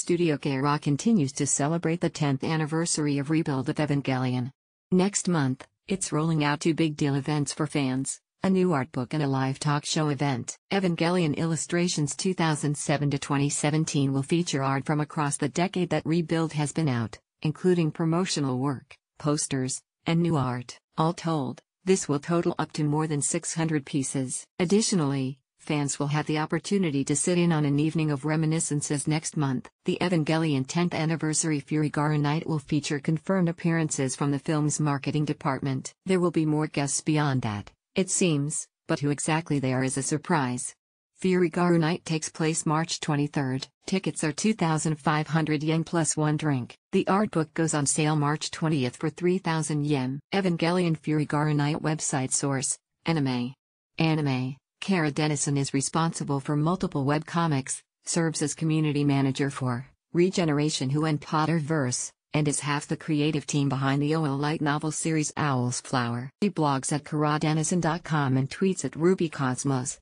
Studio Khara continues to celebrate the 10th anniversary of Rebuild of Evangelion. Next month, it's rolling out two big deal events for fans a new art book and a live talk show event. Evangelion Illustrations 2007 to 2017 will feature art from across the decade that Rebuild has been out, including promotional work, posters, and new art. All told, this will total up to more than 600 pieces. Additionally, fans will have the opportunity to sit in on an evening of reminiscences next month. The Evangelion 10th Anniversary Furikaeru Night will feature confirmed appearances from the film's marketing department. There will be more guests beyond that, it seems, but who exactly they are is a surprise. Furikaeru Night takes place March 23rd. Tickets are 2,500 yen plus one drink. The art book goes on sale March 20th for 3,000 yen. Evangelion Furikaeru Night website source Anime. Anime. Kara Dennison is responsible for multiple webcomics, serves as community manager for Regeneration Who and Potterverse, and is half the creative team behind the OL light novel series Owl's Flower. She blogs at karadennison.com and tweets at RubyCosmos.